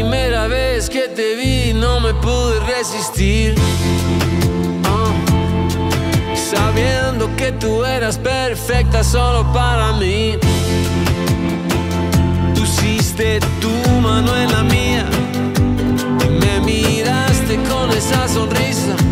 primera vez que te vi no me pude resistir. Ah, sabiendo que tú eras perfecta solo para mí. Pusiste tu mano en la mía y me miraste con esa sonrisa.